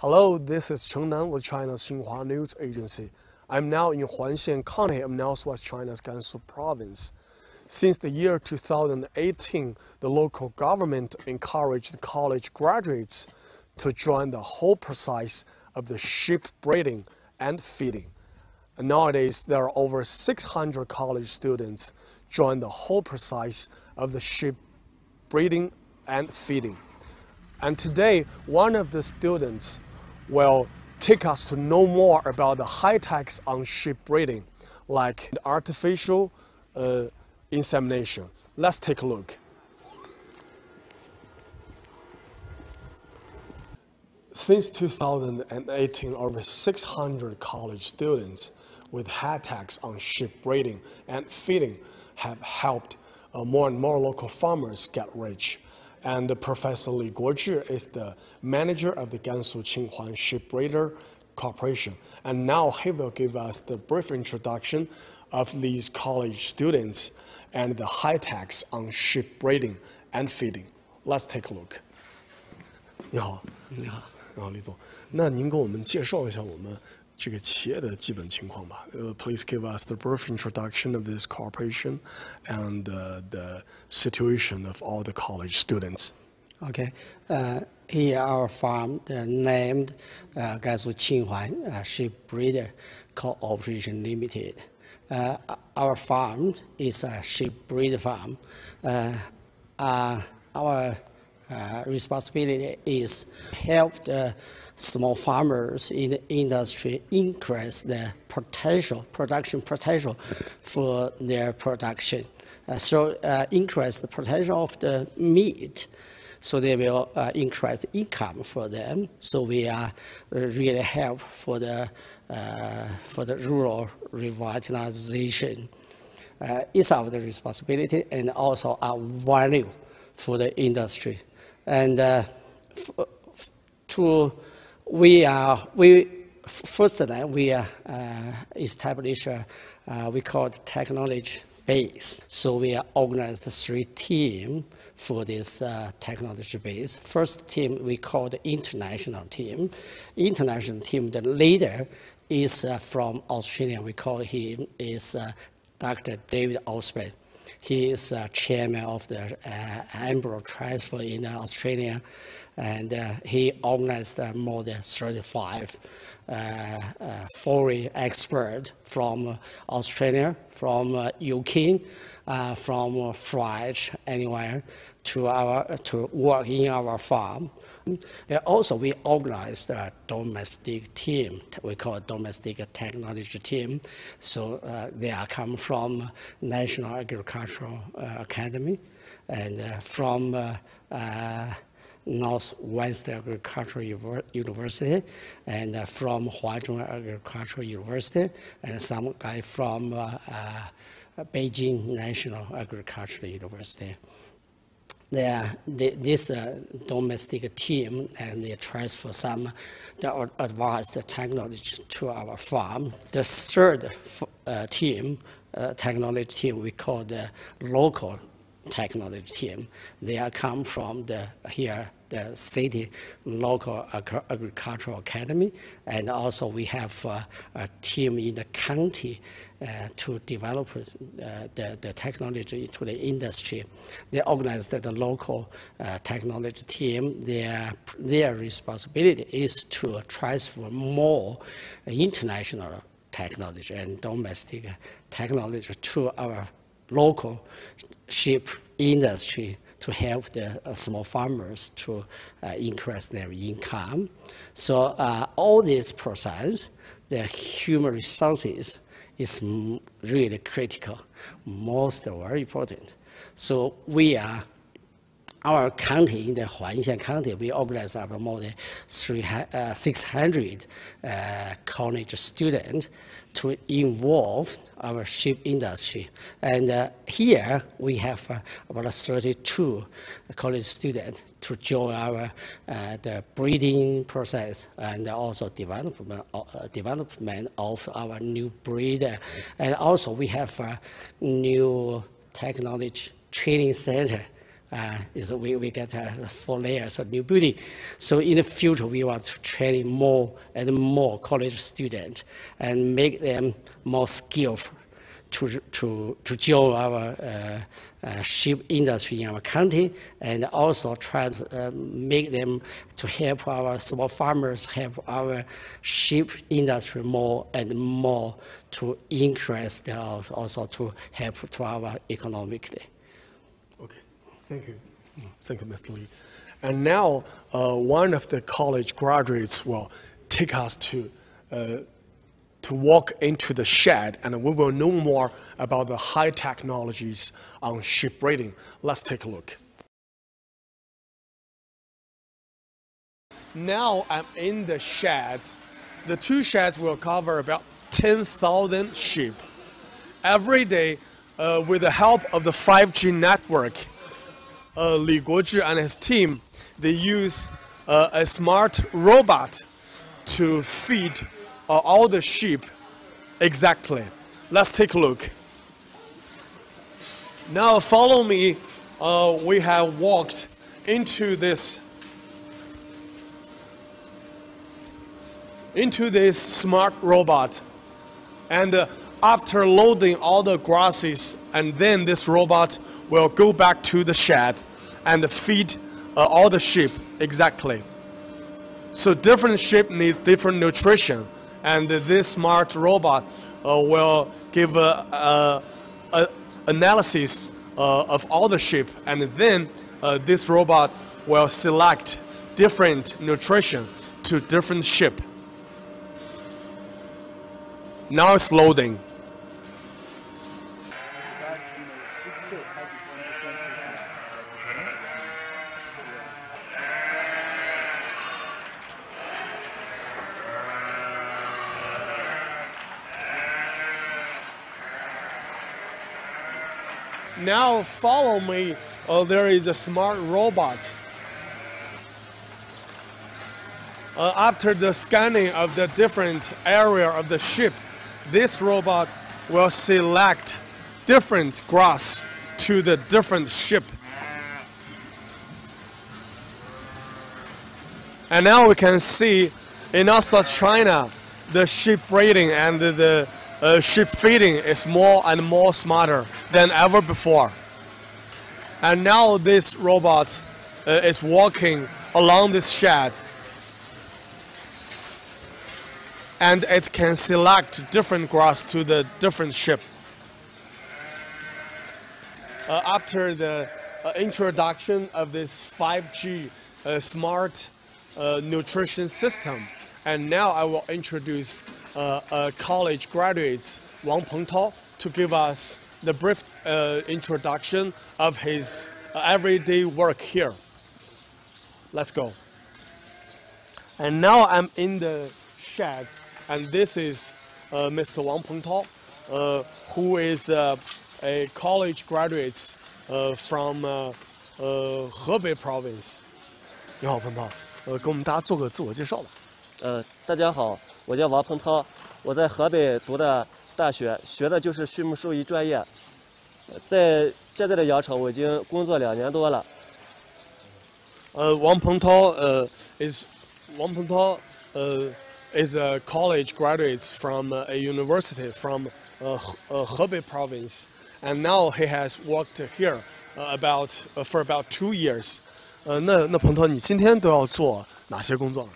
Hello, this is Cheng Nan with China's Xinhua News Agency. I'm now in Huanxian County of Northwest China's Gansu province. Since the year 2018, the local government encouraged college graduates to join the whole process of the sheep breeding and feeding. And nowadays, there are over 600 college students join the whole process of the sheep breeding and feeding. And today, one of the students will take us to know more about the high techs on sheep breeding, like artificial uh, insemination. Let's take a look. Since 2018, over 600 college students with high techs on sheep breeding and feeding have helped uh, more and more local farmers get rich and Professor Li Guozhi is the manager of the Gansu Qinghuan Sheep Breeder Corporation. And now he will give us the brief introduction of these college students and the high techs on sheep breeding and feeding. Let's take a look. 你好，你好，你好，李总。那您给我们介绍一下我们 Please give us the brief introduction of this corporation and uh, the situation of all the college students. Okay. Uh, here our farm named uh, Gansu Qinghuan uh, Sheep Breeder Cooperation Limited. Uh, our farm is a sheep breeder farm. Uh, uh, our uh, responsibility is help the small farmers in the industry increase the potential, production potential for their production. Uh, so uh, increase the potential of the meat, so they will uh, increase income for them. So we are really help for the uh, for the rural revitalization. Uh, it's our responsibility and also our value for the industry. And uh, to we are we firstly we uh, establish a, uh, we call it technology base. So we are organized three teams for this uh, technology base. First team we call the international team. International team, the leader is uh, from Australia. We call him is uh, Dr. David Osborne. He is uh, chairman of the uh, embryo transfer in Australia and uh, he organized uh, more than 35 uh, foreign experts from Australia, from UK, from France, anywhere to our to work in our farm. Also, we organized a domestic team. We call it domestic technology team. So uh, they are come from National Agricultural uh, Academy and uh, from Northwest Agricultural University, and uh, from Huazhong Agricultural University, and some guy from uh, uh, Beijing National Agricultural University. They, this uh, domestic team and they transfer some the advanced technology to our farm. The third uh, team, uh, technology team, we call the local technology team. They are come from the here the city local agricultural academy, and also we have uh, a team in the county to develop uh, the, the technology to the industry. They organize the local uh, technology team. Their, their responsibility is to transfer more international technology and domestic technology to our local sheep industry to help the uh, small farmers to uh, increase their income. So uh, all this process, the human resources is really critical, most very important. So we are our county, in the Huanxian County, we organize about more than three, uh, 600 uh, college students to involve our sheep industry. And uh, here we have uh, about 32 college students to join our uh, the breeding process and also development, uh, development of our new breed. And also we have a new technology training center uh, is we, we get uh, four layers of new building. So in the future, we want to train more and more college students and make them more skillful to, to, to join our uh, uh, sheep industry in our county and also try to uh, make them to help our small farmers, help our sheep industry more and more to increase their also to help to our economically. Thank you. Thank you, Mr. Lee. And now, uh, one of the college graduates will take us to, uh, to walk into the shed, and we will know more about the high technologies on ship breeding. Let's take a look. Now I'm in the sheds. The two sheds will cover about 10,000 sheep. Every day, uh, with the help of the 5G network, uh, Li Guozhi and his team, they use uh, a smart robot to feed uh, all the sheep exactly. Let's take a look. Now follow me. Uh, we have walked into this into this smart robot and uh, after loading all the grasses and then this robot will go back to the shed and feed uh, all the sheep exactly so different sheep needs different nutrition and this smart robot uh, will give a, a, a analysis uh, of all the sheep and then uh, this robot will select different nutrition to different sheep now it's loading. Now follow me. Oh, there is a smart robot. Uh, after the scanning of the different area of the ship, this robot will select different grass to the different ship. And now we can see in Northwest China, the sheep breeding and the uh, sheep feeding is more and more smarter than ever before. And now this robot uh, is walking along this shed and it can select different grass to the different ship. Uh, after the uh, introduction of this 5G uh, smart uh, nutrition system, and now I will introduce uh, college graduates Wang Pengtao to give us the brief uh, introduction of his everyday work here. Let's go. And now I'm in the shed and this is uh, Mr. Wang Pengtao, uh, who is uh, a college graduate uh, from uh, uh, Hebei province. 你好，彭涛，呃，给我们大家做个自我介绍吧。呃，大家好，我叫王鹏涛，我在河北读的 大学，学的就是畜牧兽医专业。在现在的羊场，我已经工作两年多了。呃，王鹏涛，呃，is 王鹏涛，呃。is a college graduate from a university from uh, uh, Hebei province, and now he has worked here uh, about for about two years. 呃，那那彭涛，你今天都要做哪些工作？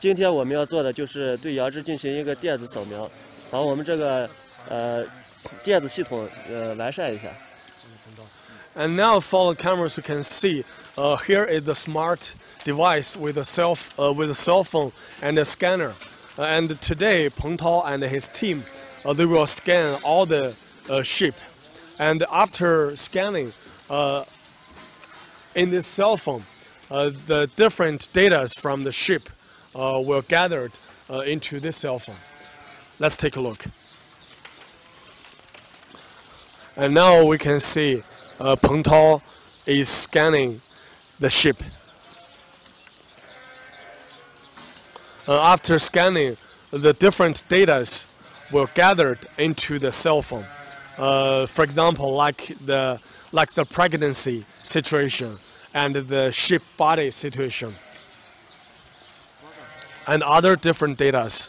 今天我们要做的就是对羊只进行一个电子扫描，把我们这个呃电子系统呃完善一下。And now, for the cameras, you can see uh, here is the smart device with a cell uh, with a cell phone and a scanner. Uh, and today, Peng Tao and his team uh, they will scan all the uh, sheep. And after scanning, uh, in this cell phone, the different data from the sheep will gathered into this cell phone. Let's take a look. And now we can see uh, Peng Tao is scanning the ship. Uh, after scanning, the different data were gathered into the cell phone. Uh, for example, like the like the pregnancy situation and the ship body situation and other different datas.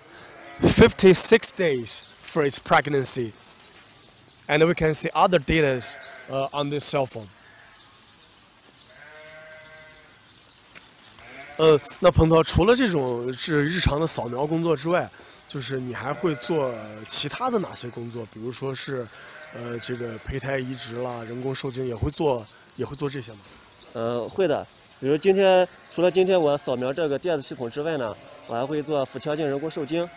56 days for its pregnancy. And we can see other data uh, on this cell phone. 呃，那彭涛除了这种是日常的扫描工作之外，就是你还会做其他的哪些工作？比如说是，呃，这个胚胎移植啦、人工受精也会做，也会做这些吗？呃，会的。比如今天除了今天我扫描这个电子系统之外呢，我还会做腹腔镜人工受精、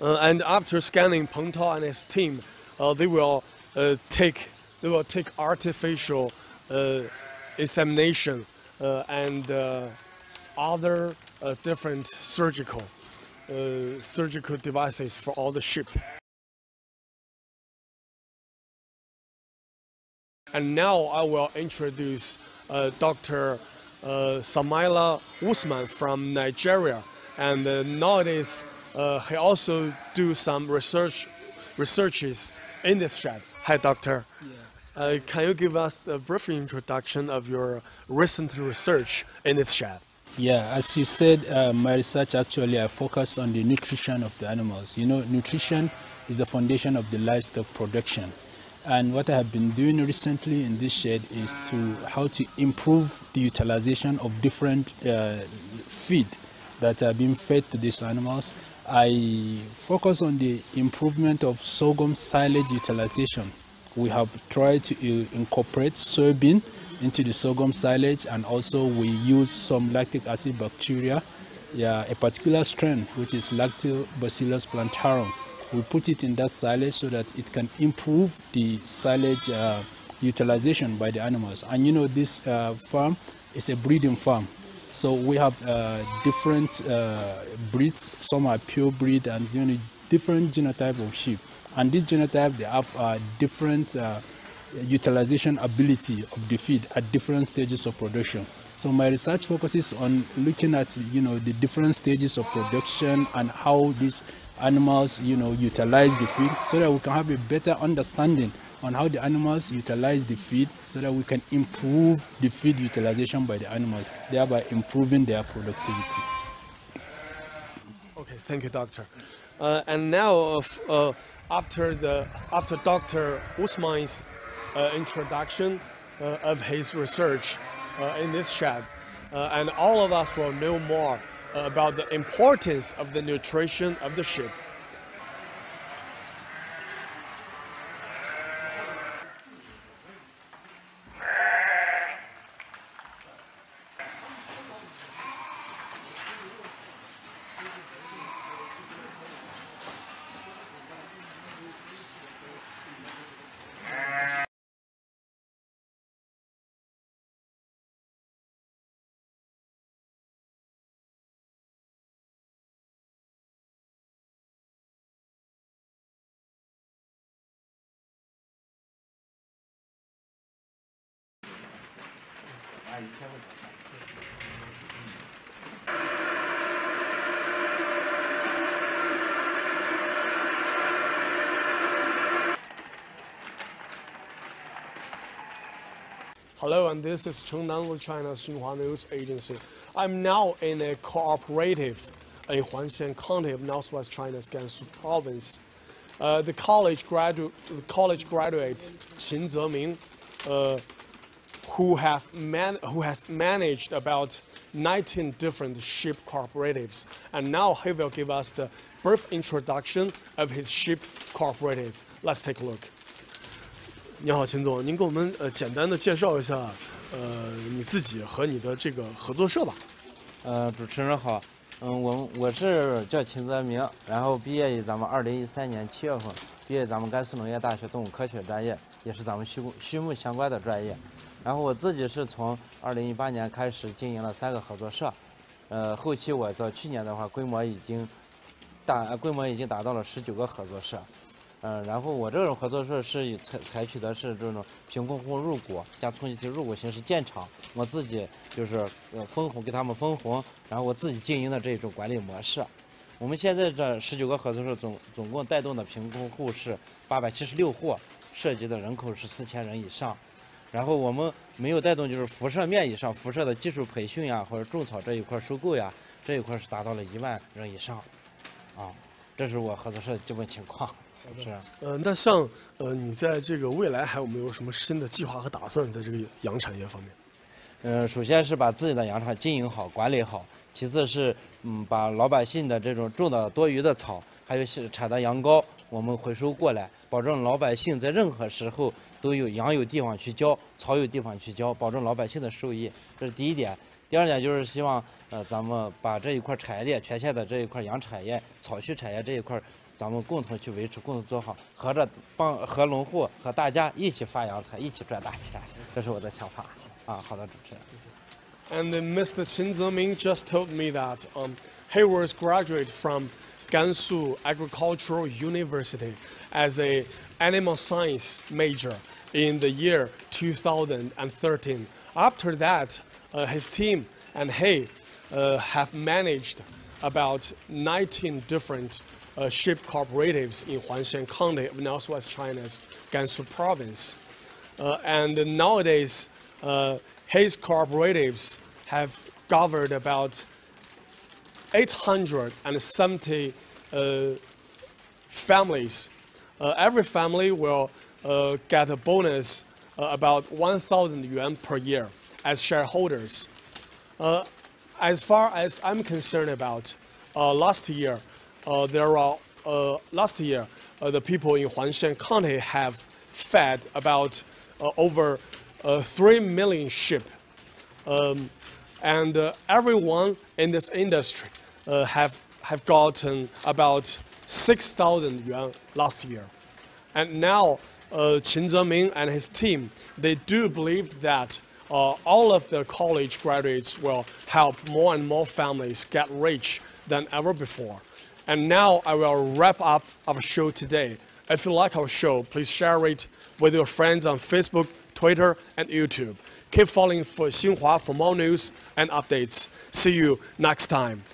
And after scanning Peng Tao and his team, uh, they will uh, take they will take artificial uh, insemination and other different surgical surgical devices for all the sheep. And now I will introduce uh, Dr. Uh, Samaila Usman from Nigeria. And uh, nowadays, uh, he also do some research researches in this shed. Hi, doctor. Uh, can you give us a brief introduction of your recent research in this shed? Yeah, as you said, uh, my research actually I focus on the nutrition of the animals. You know, nutrition is the foundation of the livestock production. And what I have been doing recently in this shed is to how to improve the utilization of different uh, feed that are being fed to these animals. I focus on the improvement of sorghum silage utilization. We have tried to uh, incorporate soybean into the sorghum silage and also we use some lactic acid bacteria, yeah, a particular strain which is Lactobacillus plantarum. We put it in that silage so that it can improve the silage uh, utilization by the animals. And you know, this uh, farm is a breeding farm. So we have uh, different uh, breeds. Some are pure breed and you know, different genotype of sheep. And this genotype, they have uh, different uh, utilization ability of the feed at different stages of production. So my research focuses on looking at you know the different stages of production and how these animals you know utilize the feed so that we can have a better understanding on how the animals utilize the feed so that we can improve the feed utilization by the animals thereby improving their productivity. Okay, thank you, doctor. Uh, and now, uh, uh, after the after Dr. Usman's uh, introduction uh, of his research uh, in this uh, and all of us will know more about the importance of the nutrition of the sheep. Hello, and this is Chengnan China's Xinhua News Agency. I'm now in a cooperative in Huanxian County of Northwest China's Gansu Province. Uh, the college gradu- the college graduate Qin Zeming, uh, who have man- who has managed about 19 different sheep cooperatives, and now he will give us the brief introduction of his sheep cooperative. Let's take a look. 你好，秦总，您给我们呃简单的介绍一下 呃你自己和你的这个合作社吧。呃，主持人好，嗯，我我是叫秦泽明，然后毕业于咱们二零一三年七月份，毕业咱们甘肃农业大学动物科学专业，也是咱们畜牧畜牧相关的专业。 然后我自己是从二零一八年开始经营了三个合作社，呃，后期我到去年的话，规模已经大，规模已经达到了十九个合作社。嗯，然后我这种合作社是以采采取的是这种贫困户入股加村集体入股形式建厂，我自己就是呃分红给他们分红，然后我自己经营的这种管理模式。我们现在这十九个合作社总总共带动的贫困户是八百七十六户，涉及的人口是四千人以上。然后我们没有带动就是辐射面以上辐射的技术培训呀，或者种草这一块收购呀，这一块是达到了一万人以上，啊，这是我合作社的基本情况。是，呃，那像呃，你在这个未来还有没有什么新的计划和打算，在这个羊产业方面？嗯，首先是把自己的羊场经营好、管理好，其次是嗯，把老百姓的这种种的多余的草，还有产的羊羔，我们回收过来，保证老百姓在任何时候都有羊有地方去交，草有地方去交，保证老百姓的收益，这是第一点。第二点就是希望呃，咱们把这一块产业链，全县的这一块羊产业、草畜产业这一块。咱们共同去维持，共同做好，合着帮和农户和大家一起发洋财，一起赚大钱，这是我的想法。啊，好的，主持人。And Mr. Qin Zeming just told me that um, he was graduate from Gansu Agricultural University as a animal science major in the year 2013. After that, uh, his team and he uh, have managed about 19 different uh, sheep cooperatives in Huanxian County of Northwest China's Gansu province. Uh, and nowadays, uh, his cooperatives have gathered about 870 uh, families. Uh, every family will uh, get a bonus about 1,000 yuan per year as shareholders. as far as I'm concerned about, last year, uh, there are uh, last year uh, the people in Huanxian County have fed about over three million sheep, um, and everyone in this industry have have gotten about 6,000 yuan last year. And now uh, Qin Zeming and his team, they do believe that uh, all of the college graduates will help more and more families get rich than ever before. And now I will wrap up our show today. If you like our show, please share it with your friends on Facebook, Twitter, and YouTube. Keep following for Xinhua for more news and updates. See you next time.